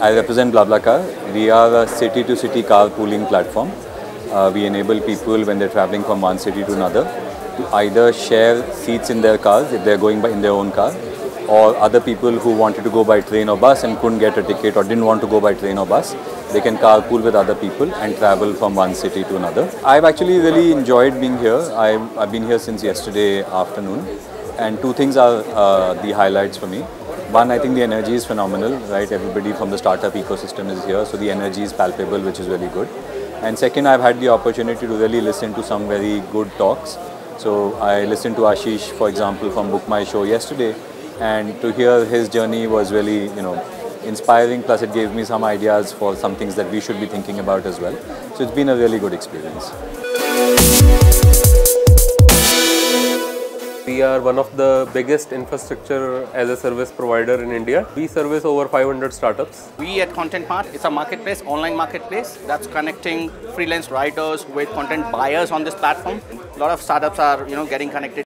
I represent BlaBlaCar. We are a city-to-city car pooling platform. Uh, we enable people when they're traveling from one city to another to either share seats in their cars if they're going by in their own car, or other people who wanted to go by train or bus and couldn't get a ticket or didn't want to go by train or bus, they can carpool with other people and travel from one city to another. I've actually really enjoyed being here. I've, I've been here since yesterday afternoon, and two things are uh, the highlights for me. One, I think the energy is phenomenal, right? Everybody from the startup ecosystem is here, so the energy is palpable, which is really good. And second, I've had the opportunity to really listen to some very good talks. So I listened to Ashish, for example, from Book My Show yesterday, and to hear his journey was really, you know, inspiring. Plus, it gave me some ideas for some things that we should be thinking about as well. So it's been a really good experience. We are one of the biggest infrastructure as a service provider in India. We service over 500 startups. We at Content Mart, it's a marketplace, online marketplace that's connecting freelance writers with content buyers on this platform. A lot of startups are, you know, getting connected